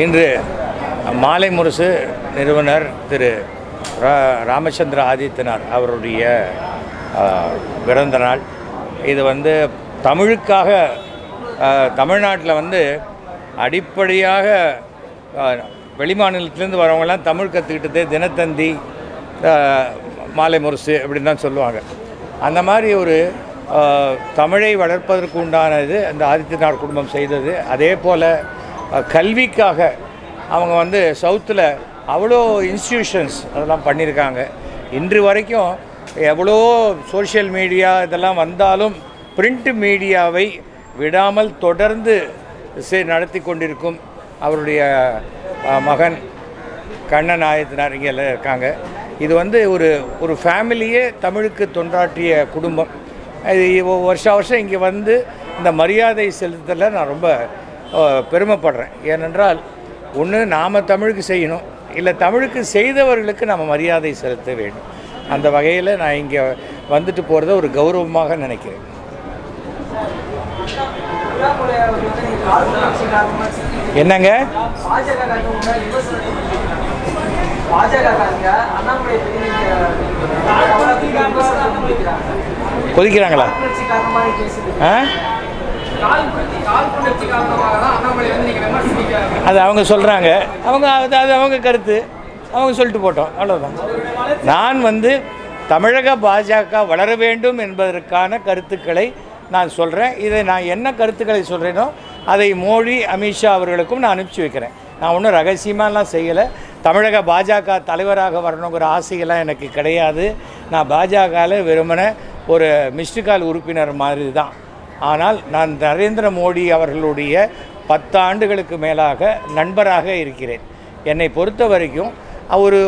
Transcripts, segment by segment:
இன்று மாலை முரசு நிறுவனர் திரு ரா ராமச்சந்திர ஆதித்யநாத் அவருடைய பிறந்த நாள். இது வந்து தமிழுக்காக தமிழ்நாட்டில் வந்து அடிப்படையாக வெளிமாநிலத்திலேருந்து வரவங்கலாம் தமிழ் கற்றுக்கிட்டதே தினத்தந்தி மாலை முரசு அப்படின்னு தான் சொல்லுவாங்க. அந்த மாதிரி ஒரு தமிழை வளர்ப்பதற்கு உண்டானது அந்த ஆதித்யநாத் குடும்பம் செய்தது. அதே போல் கல்விக்காக அவங்க வந்து சவுத்தில் அவ்வளோ இன்ஸ்டிடியூஷன்ஸ் அதெல்லாம் பண்ணியிருக்காங்க. இன்று வரைக்கும் எவ்வளோ சோஷியல் மீடியா இதெல்லாம் வந்தாலும் பிரிண்ட் மீடியாவை விடாமல் தொடர்ந்து செ- நடத்தி கொண்டிருக்கும் அவருடைய மகன் கண்ணன் ஆயத்தினார் இங்கே எல்லாம் இருக்காங்க. இது வந்து ஒரு ஒரு ஃபேமிலியே தமிழுக்கு தொண்டாற்றிய குடும்பம். இது வருஷா வருஷம் இங்கே வந்து இந்த மரியாதை செலுத்தலை நான் ரொம்ப பெருமைப்படுறேன். ஏனென்றால் ஒன்று நாம் தமிழுக்கு செய்யணும். இல்லை தமிழுக்கு செய்தவர்களுக்கு நம்ம மரியாதை செலுத்த வேண்டும். அந்த வகையில் நான் இங்கே வந்துட்டு போகிறத ஒரு கௌரவமாக நினைக்கிறேன். என்னங்க? கொதிக்கிறாங்களா? ஆ? அது அவங்க சொல்கிறாங்க அவங்க அது அது அவங்க கருத்து. அவங்க சொல்லிட்டு போட்டோம். அவ்வளோதான் நான் வந்து தமிழக பாஜக வளர வேண்டும் என்பதற்கான கருத்துக்களை நான் சொல்கிறேன் இதை நான் என்ன கருத்துக்களை சொல்கிறேனோ அதை மோடி அமித்ஷா அவர்களுக்கும் நான் அனுப்பிச்சி வைக்கிறேன். நான் ஒன்றும் ரகசியமாலாம் செய்யலை. தமிழக பாஜக தலைவராக வரணுங்கிற ஆசையெல்லாம் எனக்கு கிடையாது. நான் பாஜகவில் விரும்பின ஒரு மிஸ்டு கால் உறுப்பினர் மாதிரி தான் ஆனால் நான் நரேந்திர மோடி அவர்களுடைய பத்தாண்டுகளுக்கு மேலாக நண்பராக இருக்கிறேன். என்னை பொறுத்த வரைக்கும் ஒரு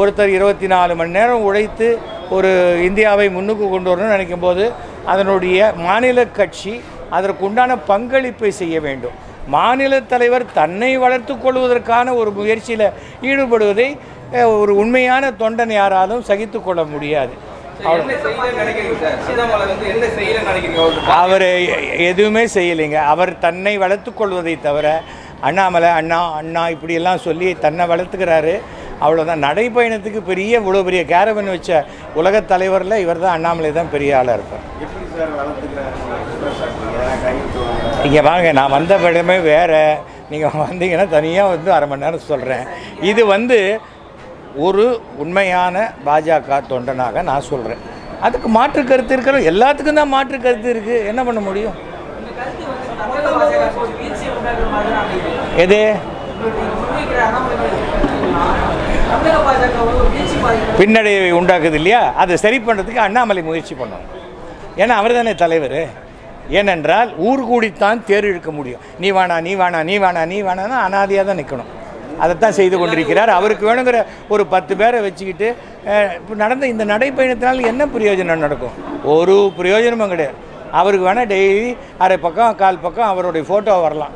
ஒருத்தர் இருபத்தி நாலு மணி நேரம் உழைத்து ஒரு இந்தியாவை முன்னுக்கு கொண்டு வரணும்னு நினைக்கும் போது அதனுடைய மாநில கட்சி அதற்குண்டான பங்களிப்பை செய்ய வேண்டும். மாநில தலைவர் தன்னை வளர்த்து கொள்வதற்கான ஒரு முயற்சியில் ஈடுபடுவதை ஒரு உண்மையான தொண்டன் யாராலும் சகித்து கொள்ள முடியாது. அவர் எதுவுமே செய்யலைங்க. அவர் தன்னை வளர்த்துக் கொள்வதை தவிர அண்ணாமலை அண்ணா அண்ணா இப்படியெல்லாம் சொல்லி தன்னை வளர்த்துக்கிறாரு. அவ்வளோதான் நடைப்பயணத்துக்கு பெரிய இவ்வளோ பெரிய கேரவன் வச்ச உலகத் தலைவரில் இவர் தான் அண்ணாமலை தான் பெரிய ஆளாக இருப்பார். இங்கே வாங்க நான் வந்த இடமே வேறு. நீங்கள் வந்தீங்கன்னா தனியாக வந்து அரை மணி நேரம் சொல்கிறேன் இது வந்து ஒரு உண்மையான பாஜக தொண்டனாக நான் சொல்கிறேன் அதுக்கு மாற்று கருத்து இருக்கிற எல்லாத்துக்கும் தான் மாற்று கருத்து இருக்குது என்ன பண்ண முடியும்? எது? பின்னடைவை உண்டாக்குது இல்லையா? அதை சரி பண்ணுறதுக்கு அண்ணாமலை முயற்சி பண்ணணும். ஏன்னா அவர் தானே தலைவர். ஏனென்றால் ஊர் கூடித்தான் தேர் இழுக்க முடியும். நீ வேணா நீ வேணா நீ வேணா நீ வேணான்னா அனாதையாக தான் நிற்கணும் அதைத்தான் செய்து கொண்டிருக்கிறார். அவருக்கு வேணுங்கிற ஒரு பத்து பேரை வச்சுக்கிட்டு இப்போ நடந்த இந்த நடைப்பயணத்தினால் என்ன பிரயோஜனம் நடக்கும்? ஒரு பிரயோஜனமும் கிடையாது. அவருக்கு வேணால் டெய்லி அரை பக்கம் கால் பக்கம் அவருடைய ஃபோட்டோ வரலாம்.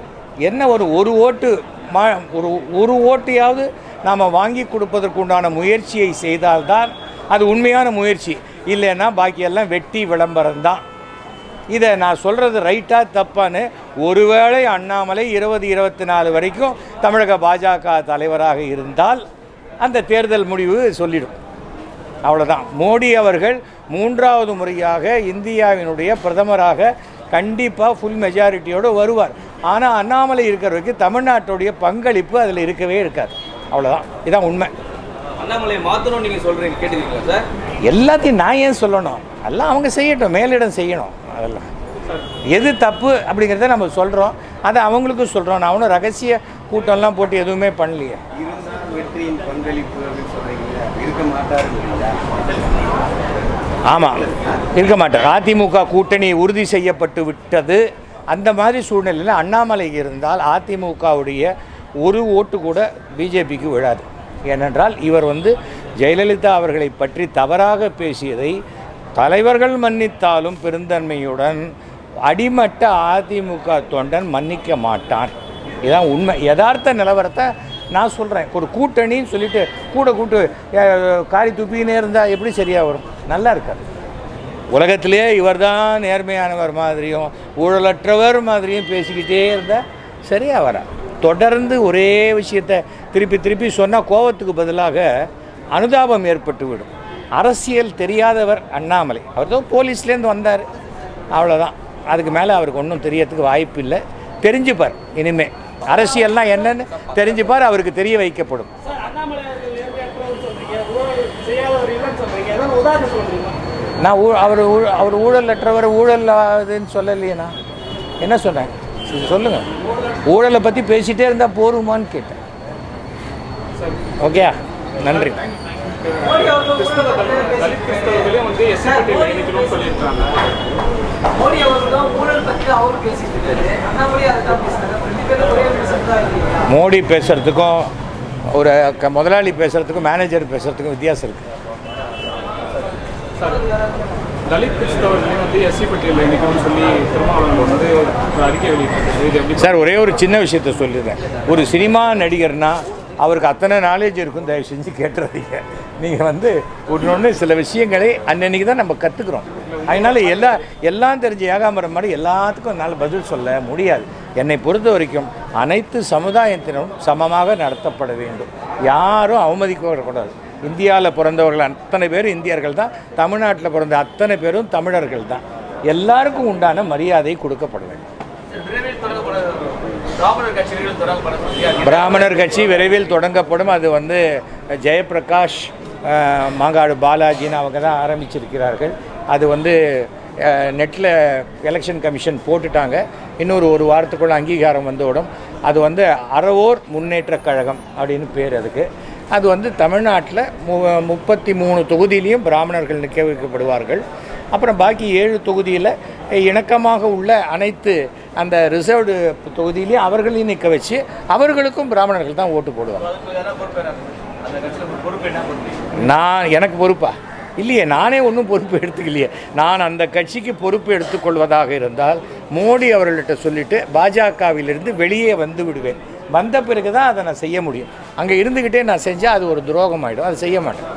என்ன ஒரு ஒரு ஓட்டு மா ஒரு ஒரு ஓட்டையாவது நாம் வாங்கி கொடுப்பதற்குண்டான முயற்சியை செய்தால்தான் அது உண்மையான முயற்சி. இல்லைன்னா பாக்கியெல்லாம் வெட்டி விளம்பரம் தான் இதை நான் சொல்கிறது ரைட்டாக தப்பான்னு ஒருவேளை அண்ணாமலை இருபது இருபத்தி நாலு வரைக்கும் தமிழக பாஜக தலைவராக இருந்தால் அந்த தேர்தல் முடிவு சொல்லிடும். அவ்வளோதான் மோடி அவர்கள் மூன்றாவது முறையாக இந்தியாவினுடைய பிரதமராக கண்டிப்பாக ஃபுல் மெஜாரிட்டியோடு வருவார். ஆனால் அண்ணாமலை இருக்கிற வரைக்கும் தமிழ்நாட்டுடைய பங்களிப்பு அதில் இருக்கவே இருக்காது. அவ்வளோதான் இதான் உண்மை. அண்ணாமலை மாற்றணும் நீங்கள் சொல்கிறீங்க கேட்டுருக்கீங்களா சார் எல்லாத்தையும் நான் ஏன் சொல்லணும்? எல்லாம் அவங்க செய்யட்டும் மேலிடம் செய்யணும் அதெல்லாம். எது தப்பு அப்படிங்கிறத நம்ம சொல்கிறோம் அதை அவங்களுக்கும் சொல்கிறோம் நான் ஒன்றும் ரகசிய கூட்டம்லாம் போட்டு எதுவுமே பண்ணலையே. ஆமாம் இருக்க மாட்டார். அதிமுக கூட்டணி உறுதி செய்யப்பட்டு விட்டது. அந்த மாதிரி சூழ்நிலையில் அண்ணாமலை இருந்தால் அதிமுகவுடைய ஒரு ஓட்டு கூட பிஜேபிக்கு விழாது. ஏனென்றால் இவர் வந்து ஜெயலலிதா அவர்களை பற்றி தவறாக பேசியதை தலைவர்கள் மன்னித்தாலும் பெருந்தன்மையுடன் அடிமட்ட அதிமுக தொண்டன் மன்னிக்க மாட்டான். இதான் உண்மை. யதார்த்த நிலவரத்தை நான் சொல்கிறேன் ஒரு கூட்டணின்னு சொல்லிட்டு கூட கூட்டு காரி துப்பினே இருந்தால் எப்படி சரியாக வரும்? நல்லா இருக்காது. உலகத்திலே இவர்தான் நேர்மையானவர் மாதிரியும் ஊழலற்றவர் மாதிரியும் பேசிக்கிட்டே இருந்தால் சரியாக வராது. தொடர்ந்து ஒரே விஷயத்தை திருப்பி திருப்பி சொன்னால் கோபத்துக்கு பதிலாக அனுதாபம் ஏற்பட்டு விடும் அரசியல் தெரியாதவர் அண்ணாமலை. அவர் தான் போலீஸ்லேருந்து வந்தார். அவ்வளோதான் அதுக்கு மேலே அவருக்கு ஒன்றும் தெரியறதுக்கு வாய்ப்பு இல்லை. தெரிஞ்சுப்பார் இனிமே. அரசியல்னா என்னன்னு தெரிஞ்சுப்பார் அவருக்கு தெரிய வைக்கப்படும். ஊழல் நான் ஊ அவர் அவர் ஊழலற்றவர் ஊழல் ஆகுதுன்னு சொல்லலையே நான் என்ன சொன்னேன் சரி, சொல்லுங்க. ஊழலை பற்றி பேசிட்டே இருந்தால் போருமான்னு கேட்டேன். ஓகே நன்றி. மோடி பேரும் ஒரே முதலாளி பேசுகிறதுக்கும் மேனேஜர் பேசுகிறதுக்கும் வித்தியாசம் இருக்குது சார் தலித் கிறிஸ்தவர்கள் வந்து எஸ்சி பட்டியலில் இணைக்கணும்னு சொல்லி திருமாவளவன் வந்து ஒரு அறிக்கை வெளியிட்டாங்க சார் ஒரே ஒரு சின்ன விஷயத்த சொல்லிடுறேன். ஒரு சினிமா நடிகர்னா அவருக்கு அத்தனை நாலேஜ் இருக்கும் தயவு செஞ்சு கேட்டுறாதீங்க. நீங்கள் வந்து ஒன்று ஒன்று சில விஷயங்களை அன்னன்னைக்கு தான் நம்ம கற்றுக்குறோம் அதனால் எல்லா எல்லாம் தெரிஞ்ச ஏகாம்பரம் மாதிரி எல்லாத்துக்கும் என்னால் பதில் சொல்ல முடியாது. என்னை பொறுத்த வரைக்கும் அனைத்து சமுதாயத்தினரும் சமமாக நடத்தப்பட வேண்டும். யாரும் அவமதிக்கப்படக்கூடாது. இந்தியாவில் பிறந்தவர்கள் அத்தனை பேரும் இந்தியர்கள் தான். தமிழ்நாட்டில் பிறந்த அத்தனை பேரும் தமிழர்கள் தான். எல்லாருக்கும் உண்டான மரியாதை கொடுக்கப்பட வேண்டும். பிராமணர் கட்சி விரைவில் தொடங்கப்படும். அது வந்து ஜெயபிரகாஷ் மாங்காடு பாலாஜின்னு அவங்க தான் ஆரம்பிச்சிருக்கிறார்கள். அது வந்து நெட்டில் எலெக்ஷன் கமிஷன் போட்டுட்டாங்க. இன்னொரு ஒரு வாரத்துக்குள்ள அங்கீகாரம் வந்துவிடும் அது வந்து அறவோர் முன்னேற்றக் கழகம் அப்படின்னு பேர் அதுக்கு. அது வந்து தமிழ்நாட்டில் மு முப்பத்தி மூணு தொகுதியிலையும் பிராமணர்கள் நிற்க வைக்கப்படுவார்கள் அப்புறம் பாக்கி ஏழு தொகுதியில் இணக்கமாக உள்ள அனைத்து அந்த ரிசர்வ்டு தொகுதியிலையும் அவர்களையும் நிற்க வச்சு அவர்களுக்கும் பிராமணர்கள் தான் ஓட்டு போடுவாங்க. பொறுப்பு நான் எனக்கு பொறுப்பா? இல்லையே நானே ஒன்றும் பொறுப்பு எடுத்துக்கலையே. நான் அந்த கட்சிக்கு பொறுப்பு எடுத்துக்கொள்வதாக இருந்தால் மோடி அவர்கள்ட்ட சொல்லிட்டு பாஜகவிலிருந்து வெளியே வந்து விடுவேன். வந்த பிறகு தான் அதை நான் செய்ய முடியும். அங்கே இருந்துக்கிட்டே நான் செஞ்சால் அது ஒரு துரோகம் ஆகிடும் அதை செய்ய மாட்டேன்.